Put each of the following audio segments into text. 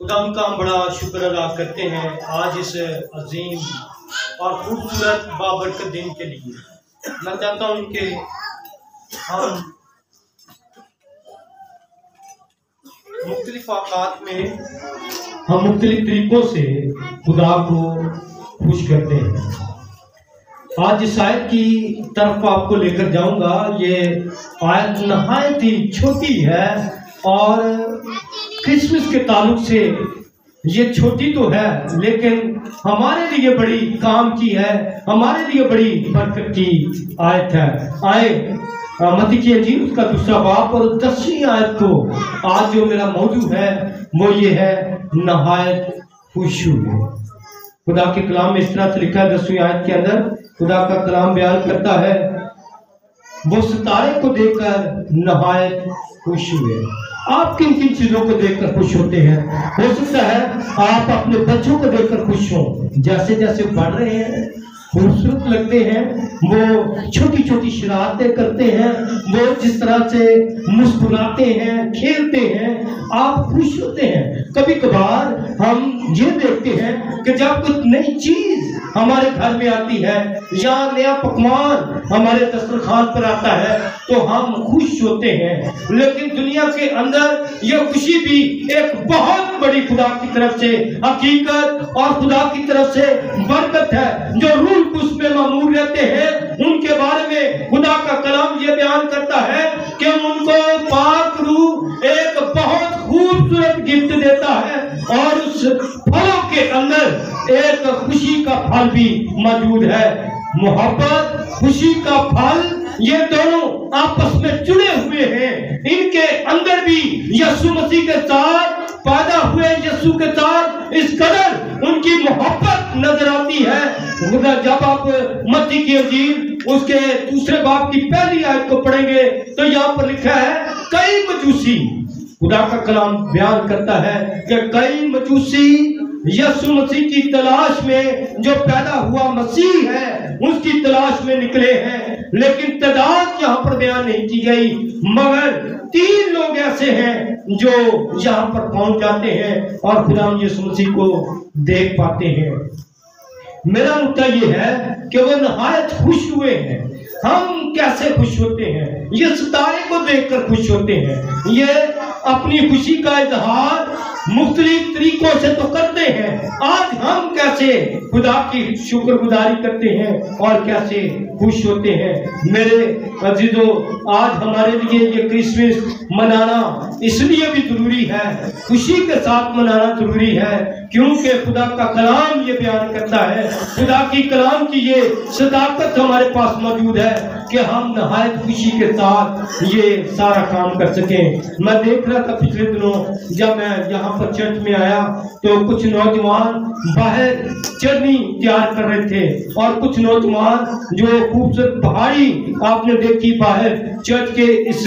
खुदा उनका हम बड़ा शुक्र अदा करते हैं आज इस अजीम और खूबसूरत बाबरकत दिन के लिए। मैं चाहता हूँ कि हम मुख्तलिफ़ औकात में हम मुख्तलिफ़ तरीकों से खुदा को खुश करते हैं। आज इस आयत की तरफ़ आपको लेकर जाऊँगा। ये आयत नहायत ही छोटी है और क्रिसमस के ताल्लुक से ये छोटी तो है, लेकिन हमारे लिए बड़ी काम की है, हमारे लिए बड़ी बरकत की आयत है। आए, मती की अजीब उसका दूसरा बाप और दसवीं आयत को आज जो मेरा मौजूद है, वो ये है नहायत खुश खुदा के कलाम में इस तरह से लिखा है दसवीं आयत के अंदर खुदा का कलाम बयान करता है, वो सितारे को देखकर नहायत खुश हुए। आप किन किन चीज़ों को देखकर खुश होते हैं? हो सकता है आप अपने बच्चों को देखकर खुश हो। जैसे जैसे बढ़ रहे हैं, खूबसूरत लगते हैं, वो छोटी छोटी शरारतें करते हैं, वो जिस तरह से मुस्कुराते हैं, खेलते हैं, आप खुश होते हैं। कभी कभार हम ये देखते हैं कि जब कुछ नई चीज़ हमारे घर में आती है। या नया पकवान हमारे दस्तरखान पर आता है तो हम खुश होते हैं। लेकिन दुनिया के अंदर यह खुशी भी एक बहुत बड़ी खुदा की तरफ़ से हकीकत और खुदा की तरफ़ से बरकत है। जो रूल कुछ में मामूल रहते हैं, उनके बारे में खुदा का कलाम ये बयान करता है कि उनको पाक रूह एक बहुत खूबसूरत गिफ्ट देता है। और उस फलों के अंदर एक खुशी का फल भी मौजूद है। मोहब्बत, खुशी का फल, ये दोनों आपस में जुड़े हुए हैं। इनके अंदर भी यीशु मसीह के साथ, पैदा हुए यीशु के साथ, इस कदर उनकी मोहब्बत नज़र आती है। जब आप मत्ती की अजीब, उसके दूसरे बाप की पहली आयत को पढ़ेंगे तो यहाँ पर लिखा है, कई मजूसी खुदा का कलाम बयान करता है कि कई मजूसी यीशु मसीह की तलाश में जो पैदा हुआ मसीह है, उसकी तलाश में निकले हैं। लेकिन तादाद यहाँ पर बयान नहीं की गई। मगर तीन लोग ऐसे हैं जो यहाँ पर पहुँच जाते हैं और खुदा यसु मसीह को देख पाते हैं। मेरा मुद्दा ये है कि वो नहायत खुश हुए हैं। हम कैसे खुश होते हैं? ये सितारे को देखकर खुश होते हैं। ये अपनी खुशी का इजहार मुख्तलिफ़ तरीकों से तो करते हैं। आज हम कैसे खुदा की शुक्रगुजारी करते हैं और कैसे खुश होते हैं? मेरे अजीजों आज हमारे लिए ये क्रिसमस मनाना इसलिए भी ज़रूरी है, खुशी के साथ मनाना ज़रूरी है, क्योंकि खुदा का कलाम ये बयान करता है, खुदा की कलाम की ये सदाकत हमारे पास मौजूद है कि हम नहायत खुशी के साथ ये सारा काम कर सकें। मैं देख रहा था पिछले दिनों, जब मैं यहाँ पर चर्च में आया तो कुछ नौजवान बाहर चरनी तैयार कर रहे थे। और कुछ नौजवान जो खूबसूरत पहाड़ी आपने देखी बाहर चर्च के इस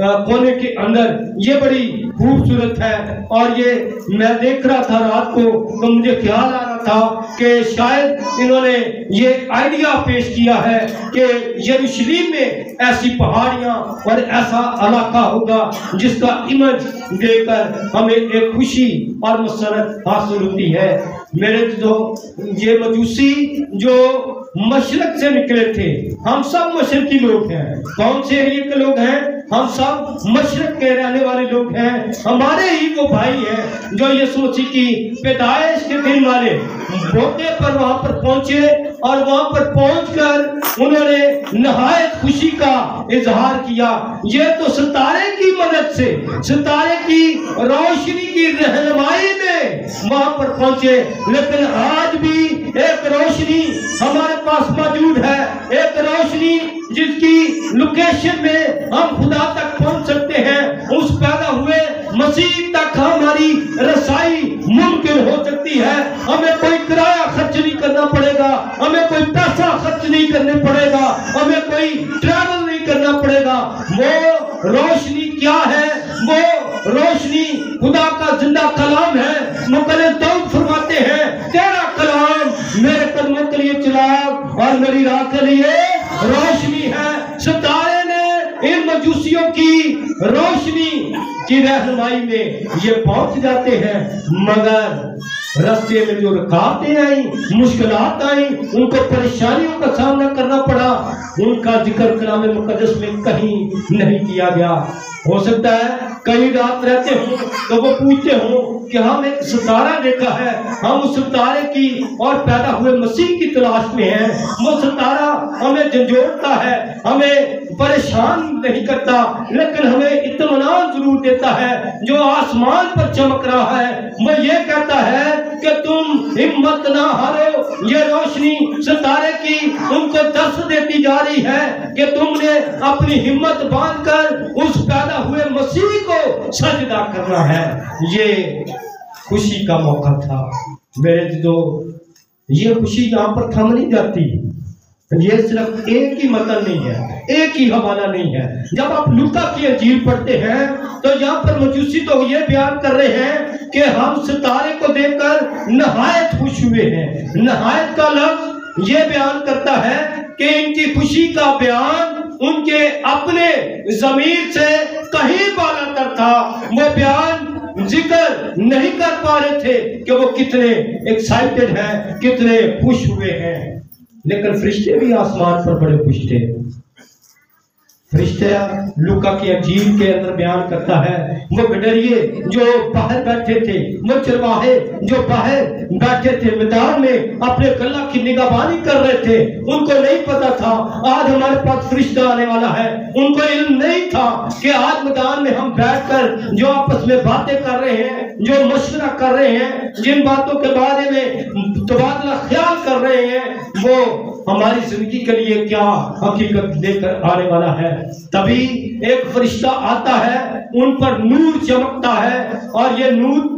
कोने के अंदर, ये बड़ी खूबसूरत है। और ये मैं देख रहा था रात को तो मुझे ख्याल आ रहा था कि शायद इन्होंने ये आइडिया पेश किया है कि यरूशलेम में ऐसी पहाड़ियाँ और ऐसा इलाका होगा जिसका इमेज देकर हमें एक खुशी और मसरत हासिल होती है। मेरे जो, ये मजूसी जो मशरक से निकले थे, हम सब मशरकी लोग हैं। कौन से एरिए के लोग हैं? हम सब मशरक के रहने वाले लोग हैं। हमारे ही वो भाई हैं जो ये सोची की पैदाइश के दिन वाले बोते पर वहाँ पर पहुँचे और वहाँ पर पहुंचकर उन्होंने नहायत खुशी का इजहार किया। ये तो सितारे की मदद से, सितारे की रोशनी की रहनुमाई में वहाँ पर पहुँचे। लेकिन आज भी एक रोशनी हमारे पास मौजूद है। एक रोशनी जिसकी लोकेशन में हम खुदा तक पहुँच सकते हैं। उस पैदा हुए मसीह तक हमारी रसाई मुमकिन हो सकती है। हमें कोई किराया खर्च नहीं करना पड़ेगा। हमें कोई पैसा खर्च नहीं करने पड़ेगा। हमें कोई ट्रैवल नहीं करना पड़ेगा। वो रोशनी क्या है? वो रोशनी खुदा का ज़िंदा कलाम है। मुकल दाऊद फरमाते हैं, तेरा कलाम मेरे कदमों के लिए चिराग और मेरी राह के लिए रोशनी है। सितारे ने इन मजूसियों की रोशनी की रहनुमाई में ये पहुँच जाते हैं। मगर रस्ते में जो रुकावटें आई मुश्किल आई, उनको परेशानियों का सामना करना पड़ा। उनका ज़िक्र कलाम मुकदस में कहीं नहीं किया गया। हो सकता है कई रात रहते हो तो वो पूछते हो कि हम एक सितारा देखा है। हम उस सितारे की और पैदा हुए मसीह की तलाश में हैं। वो सितारा हमें झंझोड़ता है, हमें परेशान नहीं करता, लेकिन हमें इतमान ज़रूर देता है। जो आसमान पर चमक रहा है, वो ये कहता है कि तुम हिम्मत ना हारो। ये रोशनी सितारे की उनको दर्श देती जा रही है कि तुमने अपनी हिम्मत बांधकर उस पैदा हुए मसीह को सजदा करना है। ये खुशी का मौका था। मेरे जो ये खुशी यहाँ पर थम नहीं जाती। ये सिर्फ़ एक ही मतन नहीं है, एक ही हवाला नहीं है। जब आप लुका की अजीब पढ़ते हैं तो यहाँ पर मजूसी तो ये बयान कर रहे हैं कि हम सितारे को देखकर नहायत खुश हुए हैं। नहायत का लफ्ज ये बयान करता है कि इनकी खुशी का बयान उनके अपने जमीर से कहीं बालातर था। वो बयान ज़िक्र नहीं कर पा रहे थे कि वो कितने एक्साइटेड हैं, कितने खुश हुए हैं। लेकिन फरिश्ते भी आसमान पर बड़े खुश थे। फरिश्ता लुका की अजीब के अंदर बयान करता है। वो गडरिए जो बाहर बैठे थे, वो चरवाहे जो बाहर बैठे थे, मैदान में अपने कला की निगाहबानी कर रहे थे, उनको नहीं पता था, आज हमारे पास फरिश्ता आने वाला है। उनको इल्म नहीं था कि आज मैदान में हम बैठकर जो आपस में बातें कर रहे हैं, जो मशवरा कर रहे हैं, जिन बातों के बारे में तबादला ख्याल कर रहे हैं, वो हमारी ज़िंदगी के लिए क्या हकीकत लेकर आने वाला है? तभी एक फरिश्ता आता है, उन पर नूर चमकता है और ये नूर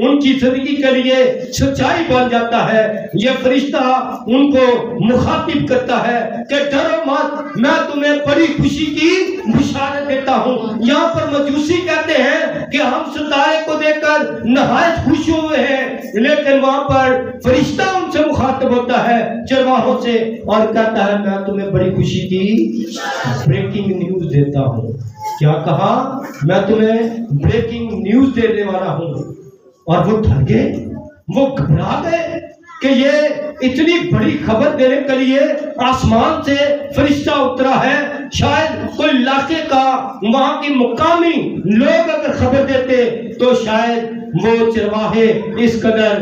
उनकी ज़िंदगी के लिए सच्चाई बन जाता है। ये फरिश्ता उनको मुखातिब करता है कि डरो मत, मैं तुम्हें बड़ी खुशी की बुशारत देता हूँ। यहाँ पर मजूसी कहते हैं कि हम सितारे को देखकर नहायत खुश हुए हैं, लेकिन वहाँ पर फरिश्ता उनसे मुखातिब होता है चरवाहों से और कहता है, मैं तुम्हें बड़ी खुशी की ब्रेकिंग न्यूज़ देता हूँ। क्या कहा? मैं तुम्हें ब्रेकिंग न्यूज़ देने वाला हूँ। और वो डर गए, वो घबरा गए कि ये इतनी बड़ी खबर देने के लिए आसमान से फरिश्ता उतरा है। शायद कोई इलाके का, वहाँ की मुकामी लोग अगर खबर देते तो शायद वो चरवाहे इस कदर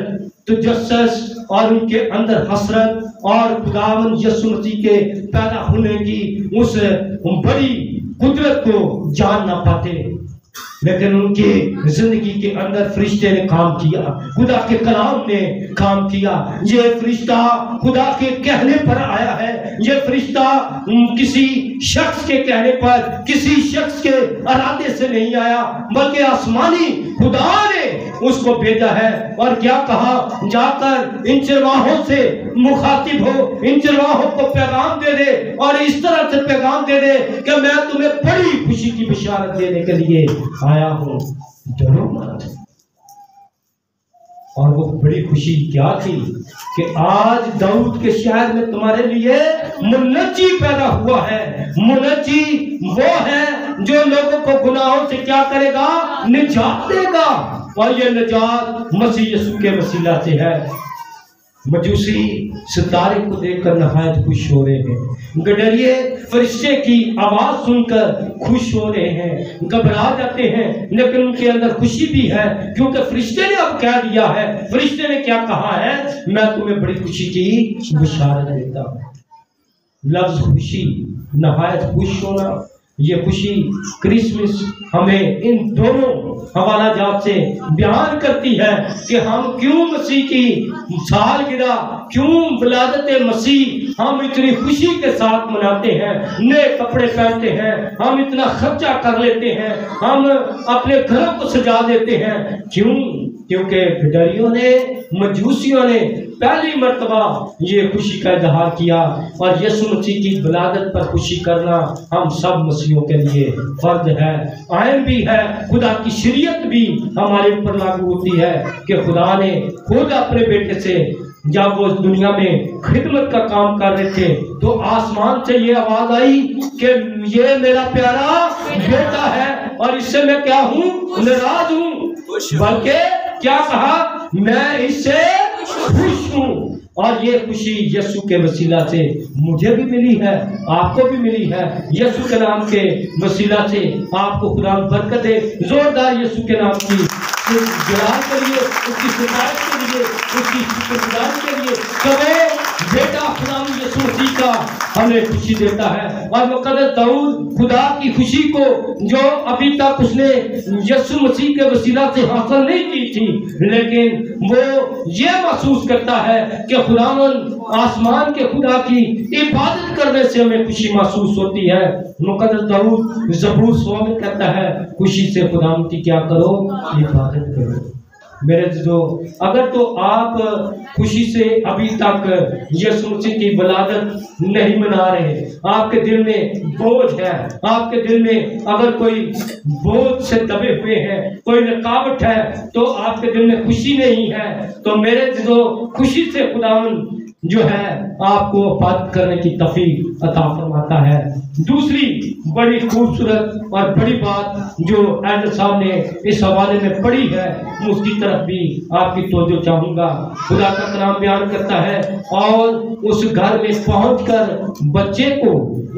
तुजस्स और उनके अंदर हसरत और खुदावन यसु मसीह के पैदा होने की उस बड़ी कुदरत को जान ना पाते। लेकिन उनके ज़िंदगी के अंदर फरिश्ते ने काम किया। खुदा के कलाम ने काम किया। ये फरिश्ता खुदा के कहने पर आया है। ये फरिश्ता किसी शख्स के कहने पर, किसी शख्स के अरादे से नहीं आया, बल्कि आसमानी खुदा ने उसको भेजा है। और क्या कहा? जाकर इन चरवाहों से मुखातिब हो। इन चरवाहों को पैगाम दे दे और इस तरह से पैगाम दे दे कि मैं तुम्हें बड़ी खुशी की बिशारत देने के लिए आया हूँ। डरो मत। और वो बड़ी खुशी क्या थी कि आज दाऊद के शहर में तुम्हारे लिए मुन्नजी पैदा हुआ है। मुन्नजी वो है जो लोगों को गुनाहों से क्या करेगा? निजात देगा। और ये निजात मसीह यसु के वसीला से है। मजूसी सितारे को देखकर नहायत खुश हो रहे हैं। गडरिए फरिश्ते की आवाज़ सुनकर खुश हो रहे हैं। घबरा जाते हैं, लेकिन उनके अंदर खुशी भी है, क्योंकि फरिश्ते ने अब कह दिया है। फरिश्ते ने क्या कहा है? मैं तुम्हें बड़ी खुशी की बुशारत देता हूँ। लफ्ज खुशी, नहायत खुश होना। ये खुशी क्रिसमस हमें इन दोनों हवाला जात से बयान करती है कि हम क्यों मसीह की साल गिरा क्यों विलादत मसीह हम इतनी खुशी के साथ मनाते हैं, नए कपड़े पहनते हैं, हम इतना खर्चा कर लेते हैं, हम अपने घरों को सजा देते हैं। क्यों? क्योंकि भिडरियों ने मजूसियों ने पहली मरतबा ये खुशी का इजहार किया और यसु मसीह की विलादत पर खुशी करना हम सब मसीहों के लिए फ़र्ज़ है। आयन भी है खुदा की शरीयत भी हमारे ऊपर लागू होती है कि खुदा ने खुद अपने बेटे से जब वो दुनिया में खिदमत का काम कर रहे थे तो आसमान से ये आवाज़ आई कि ये मेरा प्यारा बेटा है और इससे मैं क्या हूँ? नाराज़ हूँ। बल्कि क्या कहा? मैं इससे खुश हूँ। और ये खुशी यसु के वसीला से मुझे भी मिली है, आपको भी मिली है। यसु के नाम के वसीला से आपको खुदा बरकत दे जोरदार यसु के नाम की। जलाल करिए उसकी शिकायत लिए उसकी शुक्रगुजारी के लिए कभी बेटा खुदा यीशु का हमें खुशी देता है। और मुकदस दाऊद खुदा की खुशी को जो अभी तक उसने यीशु मसीह के वसीला से हासिल नहीं की थी, लेकिन वो ये महसूस करता है कि खुदावन आसमान के खुदा की इबादत करने से हमें खुशी महसूस होती है। मुकदस दाऊद जबूर सौ में कहता है, खुशी से खुदा की क्या करो, इबादत करो। मेरे जो, अगर तो आप खुशी से अभी तक यीशु मसीह की बलादत नहीं मना रहे, आपके दिल में बोझ है, आपके दिल में अगर कोई बोझ से दबे हुए हैं, कोई रुकावट है तो आपके दिल में खुशी नहीं है तो मेरे जो खुशी से खुदावन जो है आपको बात करने की तफी अता फरमाता है। दूसरी बड़ी खूबसूरत और बड़ी बात जो एड साहब ने इस हवाले में पढ़ी है, उसकी तरफ़ भी आपकी तोजो चाहूँगा। खुदा का कलाम बयान करता है, और उस घर में पहुंचकर बच्चे को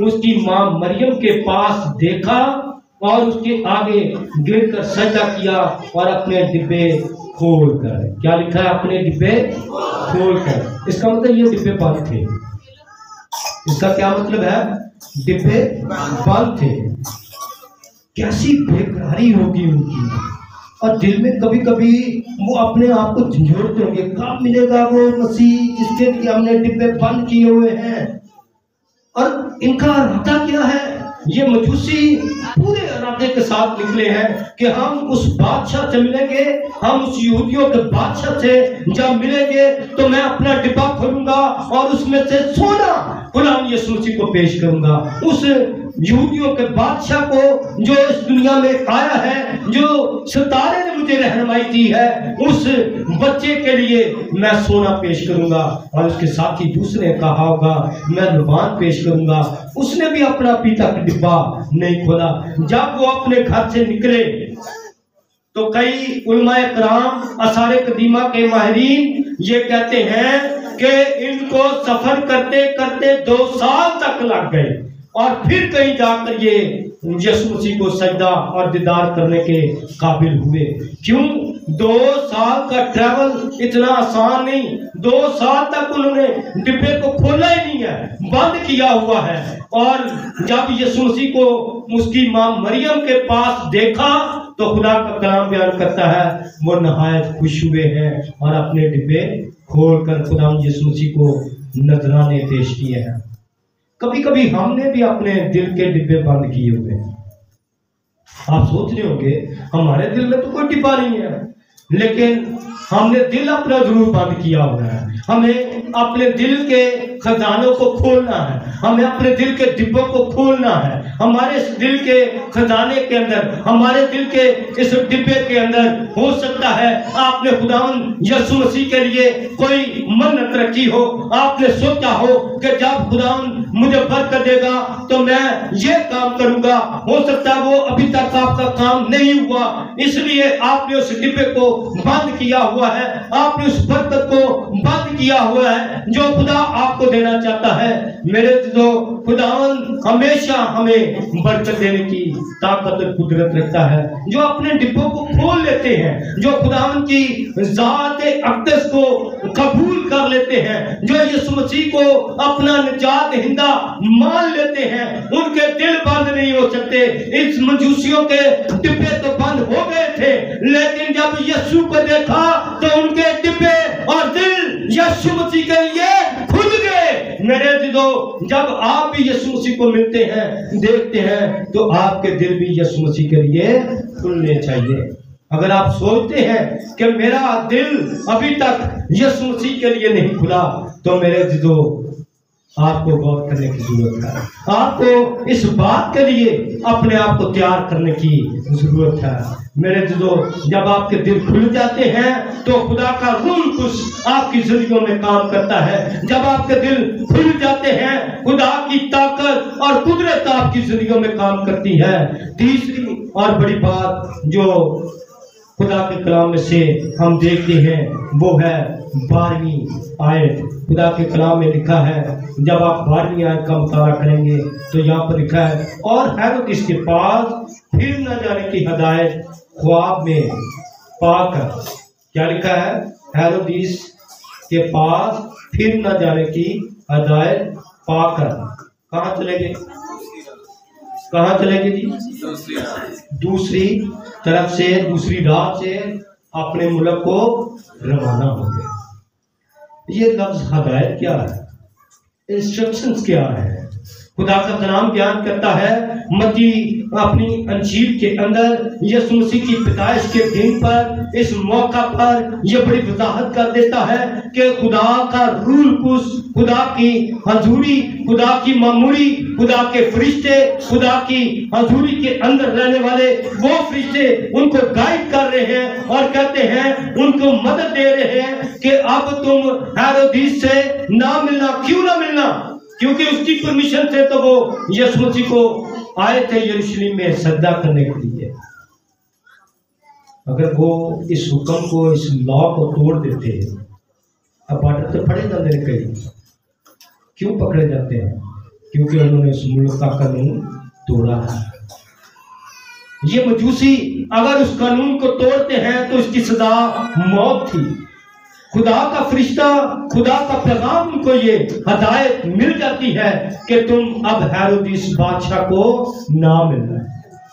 उसकी माँ मरियम के पास देखा और उसके आगे गिर कर सजा किया और अपने डिब्बे खोल कर। क्या लिखा है अपने डिब्बे खोल कर। इसका मतलब ये डिब्बे बंद थे। इसका क्या मतलब है? डिब्बे बंद थे। कैसी बेकरारी होगी उनकी। और दिल में कभी कभी वो अपने आप को झंझोड़ते होंगे। कब मिलेगा वो मसीह जिसके लिए हमने डिब्बे बंद किए हुए हैं? और इनका इरादा क्या है? ये मजूसी पूरे इरादे के साथ निकले हैं कि हम उस बादशाह से मिलेंगे, हम उस यहूदियों के बादशाह से जब मिलेंगे तो मैं अपना डिब्बा खोलूँगा और उसमें से सोना गुलाम यसूसी को पेश करूँगा। उस यहूदियों के बादशाह को जो इस दुनिया में आया है, जो सितारे ने मुझे रहनुमाई दी है, उस बच्चे के लिए मैं सोना पेश करूँगा। और उसके साथ ही दूसरे कहा होगा, मैं लुबान पेश करूँगा। उसने भी अपना पीता का डिब्बा नहीं खोला। जब वो अपने घर से निकले तो कई उलमाए कराम, असारे कदीमा के माहरीन ये कहते हैं कि इनको सफ़र करते करते दो साल तक लग गए। और फिर कहीं जाकर ये यीशु मसीह को सजदा और दीदार करने के काबिल हुए। क्यों? दो साल का ट्रैवल इतना आसान नहीं। दो साल तक उन्होंने डिब्बे को खोला ही नहीं है, बंद किया हुआ है। और जब यीशु मसीह को उसकी माँ मरियम के पास देखा तो खुदा का कलाम बयान करता है, वो नहायत खुश हुए हैं और अपने डिब्बे खोल कर खुदा यीशु मसीह को नजराने पेश किए हैं। कभी कभी हमने भी अपने दिल के डिब्बे बंद किए हुए हैं। आप सोच रहे होंगे, हमारे दिल में तो कोई डिब्बा नहीं है, लेकिन हमने दिल अपना ज़रूर बंद किया हुआ है। हमें अपने दिल के खजानों को खोलना है, हमें अपने दिल के डिब्बों को खोलना है हमारे दिल के खजाने के अंदर, हमारे दिल के इस डिब्बे के अंदर हो सकता है आपने खुदावन यसु मसीह के लिए कोई मन्नत रखी हो। आपने सोचा हो कि जब खुदावन मुझे बरकत देगा तो मैं ये काम करूँगा। हो सकता है वो अभी तक आपका काम नहीं हुआ, इसलिए आपने उस डिब्बे को बंद किया हुआ है। आपने उस बरकत को बंद किया हुआ है जो खुदा आपको देना चाहता है। मेरे जो खुदावन हमेशा हमें बरकत देने की ताकत और कुदरत रखता है, जो अपने डिब्बों को खोल लेते हैं, जो खुदा की जात को कबूल लेते हैं, जो यीशु मसीह को अपना निजात हिंदा मान लेते हैं, उनके दिल बंद नहीं हो सकते। इस मजूसियों के डिब्बे तो बंद हो गए थे, लेकिन जब यीशु को देखा तो उनके डिब्बे और दिल यीशु मसीह के लिए खुल गए। मेरे दिलो जब आप भी यीशु मसीह को मिलते हैं, देखते हैं तो आपके दिल भी यीशु मसीह के लिए खुलने चाहिए। अगर आप सोचते हैं कि मेरा दिल अभी तक यीशु मसीह के लिए नहीं खुला तो मेरे दिलो आपको गौर करने की ज़रूरत है। आपको इस बात के लिए अपने आप को तैयार करने की ज़रूरत है। मेरे जो जब आपके दिल खुल जाते हैं तो खुदा का रूल कुछ आपकी ज़िंदगी में काम करता है। जब आपके दिल खुल जाते हैं, खुदा की ताकत और कुदरत आपकी ज़िंदगी में काम करती है। तीसरी और बड़ी बात जो खुदा के कलाम में से हम देखते हैं, वो है बारहवीं आयत। खुदा के कलाम में लिखा है, जब आप बारहवीं आयत का मुताला करेंगे तो यहाँ पर लिखा है, और हैरत इसके पास, फिर न जाने की हदायत ख्वाब में पाकर क्या लिखा है? हैरोदीस के पास, फिर न जाने की हदायत पाकर कहाँ चले गए कहाँ चले गए जी? दूसरी तरफ़ से दूसरी राह से अपने मुल्क को रवाना हो गए। ये लफ्ज हदायत क्या है? इंस्ट्रक्शंस क्या है? खुदा का कलाम बयान करता है मती अपनी अंजील के अंदर यीशु मसीह की पैदाइश के दिन पर, इस मौका पर यह बड़ी वजाहत कर देता है कि खुदा का रूल कुछ खुदा की हजूरी, खुदा की मामूरी, खुदा के फरिश्ते, खुदा की हजूरी के अंदर रहने वाले वो फरिश्ते उनको गाइड कर रहे हैं और कहते हैं, उनको मदद दे रहे हैं कि अब तुम हैरोदीस से ना मिलना, क्यों ना मिलना? क्योंकि उसकी परमिशन से तो वो यीशु को आए थे यरूशलेम में सज्जा करने के लिए। अगर वो इस हुक्म को, इस लॉ को तोड़ देते अब बॉर्डर तो फड़े जाते हैं कई। क्यों पकड़े जाते हैं? क्योंकि उन्होंने इस मुल्क का कानून तोड़ा है। ये मजूसी अगर उस कानून को तोड़ते हैं तो इसकी सजा मौत थी। खुदा का फरिश्ता, खुदा का पैगाम उनको ये हदायत मिल जाती है कि तुम अब हैरोदिस बादशाह को ना मिलना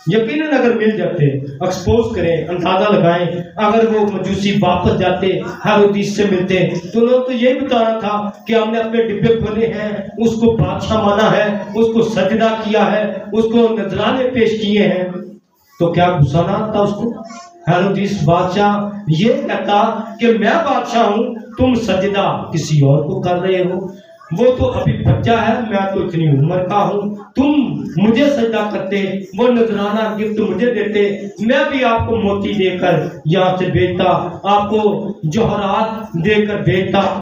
यकीनन अगर मिल जाते एक्सपोज करें, अंदाज़ा लगाएँ, अगर वो मजूसी वापस जाते हैरोदिस से मिलते तो लोग तो यही बताना था कि हमने अपने डिब्बे खोले हैं, उसको बादशाह माना है, उसको सजदा किया है, उसको नजराने पेश किए हैं। तो क्या गुस्सा ना आता उसको? हेरोदिस बादशाह ये कहता कि मैं बादशाह हूँ, तुम सजदा किसी और को कर रहे हो। वो तो अभी बच्चा है, मैं तो इतनी उम्र का हूँ। तुम मुझे सजदा करते, वो नजराना गिफ्ट मुझे देते। मैं भी आपको मोती देकर यहाँ से भेजता, आपको जोहरात देकर भेजता।